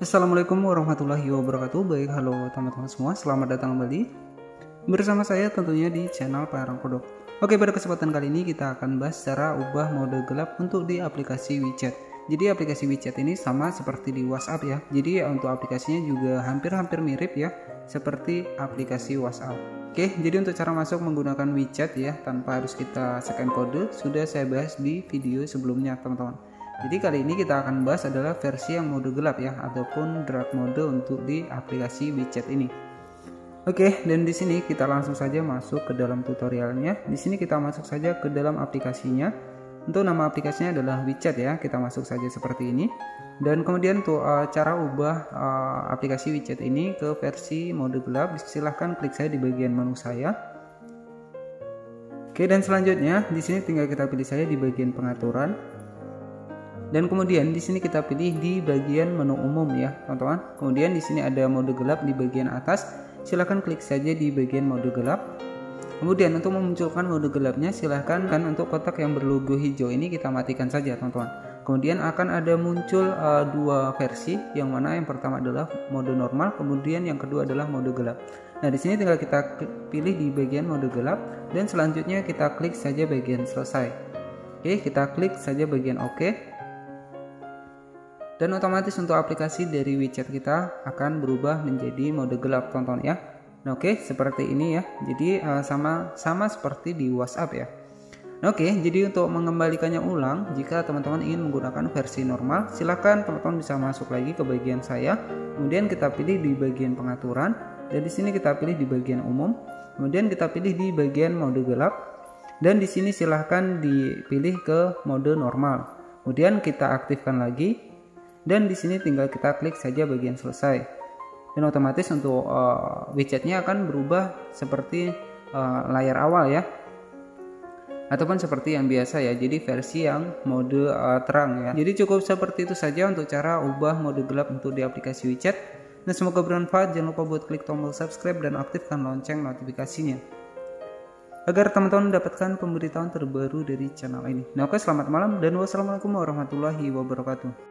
Assalamualaikum warahmatullahi wabarakatuh. Baik, halo teman-teman semua. Selamat datang kembali Bersama saya tentunya di channel Parang Kodok. Oke, pada kesempatan kali ini kita akan bahas cara ubah mode gelap untuk di aplikasi WeChat. Jadi aplikasi WeChat ini sama seperti di WhatsApp ya. Jadi untuk aplikasinya juga hampir-hampir mirip ya Seperti aplikasi WhatsApp. Oke, jadi untuk cara masuk menggunakan WeChat ya Tanpa harus kita scan kode Sudah saya bahas di video sebelumnya teman-teman jadi kali ini kita akan bahas adalah versi yang mode gelap ya ataupun dark mode untuk di aplikasi WeChat ini. Oke, dan di sini kita langsung saja masuk ke dalam tutorialnya. Di sini kita masuk saja ke dalam aplikasinya. Untuk nama aplikasinya adalah WeChat ya. Kita masuk saja seperti ini. Dan kemudian untuk uh, cara ubah uh, aplikasi WeChat ini ke versi mode gelap, silahkan klik saya di bagian menu saya. Oke, dan selanjutnya di sini tinggal kita pilih saya di bagian pengaturan dan kemudian di sini kita pilih di bagian menu umum ya teman-teman. Kemudian di sini ada mode gelap di bagian atas. Silahkan klik saja di bagian mode gelap. Kemudian untuk memunculkan mode gelapnya silahkan kan untuk kotak yang berlogo hijau ini kita matikan saja teman-teman. Kemudian akan ada muncul uh, dua versi. Yang mana yang pertama adalah mode normal kemudian yang kedua adalah mode gelap. Nah di sini tinggal kita pilih di bagian mode gelap. Dan selanjutnya kita klik saja bagian selesai. Oke kita klik saja bagian oke dan otomatis untuk aplikasi dari WeChat kita akan berubah menjadi mode gelap tonton ya. Nah, oke okay, seperti ini ya. Jadi uh, sama sama seperti di WhatsApp ya. Nah, oke okay, jadi untuk mengembalikannya ulang jika teman-teman ingin menggunakan versi normal silahkan teman-teman bisa masuk lagi ke bagian saya. Kemudian kita pilih di bagian pengaturan dan di sini kita pilih di bagian umum. Kemudian kita pilih di bagian mode gelap dan di sini silahkan dipilih ke mode normal. Kemudian kita aktifkan lagi dan di sini tinggal kita klik saja bagian selesai. Dan otomatis untuk uh, widgetnya akan berubah seperti uh, layar awal ya. Ataupun seperti yang biasa ya jadi versi yang mode uh, terang ya. Jadi cukup seperti itu saja untuk cara ubah mode gelap untuk di aplikasi WeChat. Dan semoga bermanfaat. Jangan lupa buat klik tombol subscribe dan aktifkan lonceng notifikasinya. Agar teman-teman mendapatkan pemberitahuan terbaru dari channel ini. Nah oke selamat malam dan wassalamualaikum warahmatullahi wabarakatuh